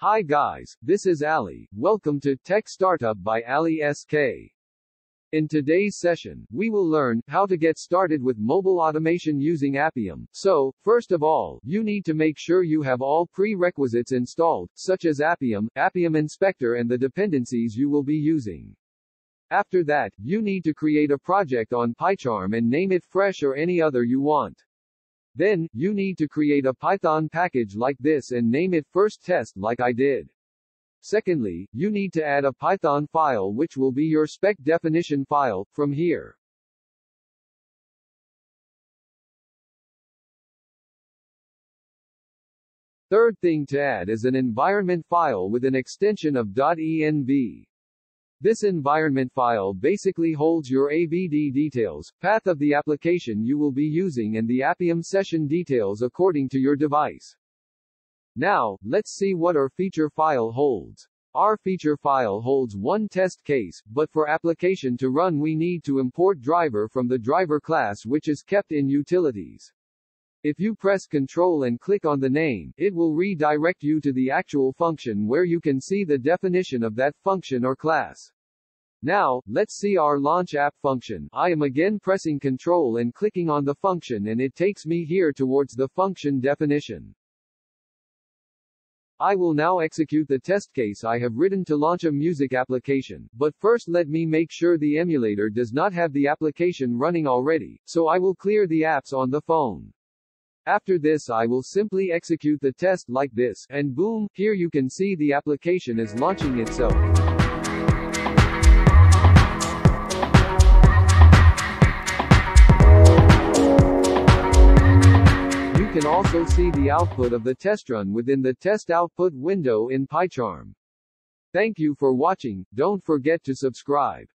Hi guys, this is Ali. Welcome to Tech Startup by Ali SK. In today's session, we will learn how to get started with mobile automation using Appium. So, first of all, you need to make sure you have all prerequisites installed, such as Appium, Appium Inspector and the dependencies you will be using. After that, you need to create a project on PyCharm and name it Fresh or any other you want. Then, you need to create a Python package like this and name it first test like I did. Secondly, you need to add a Python file which will be your spec definition file, from here. Third thing to add is an environment file with an extension of .env. This environment file basically holds your AVD details, path of the application you will be using and the Appium session details according to your device. Now, let's see what our feature file holds. Our feature file holds one test case, but for application to run we need to import driver from the driver class which is kept in utilities. If you press Ctrl and click on the name, it will redirect you to the actual function where you can see the definition of that function or class. Now, let's see our launch app function. I am again pressing Ctrl and clicking on the function and it takes me here towards the function definition. I will now execute the test case I have written to launch a music application, but first let me make sure the emulator does not have the application running already, so I will clear the apps on the phone. After this I will simply execute the test like this, and boom, here you can see the application is launching itself. You can also see the output of the test run within the test output window in PyCharm. Thank you for watching, don't forget to subscribe.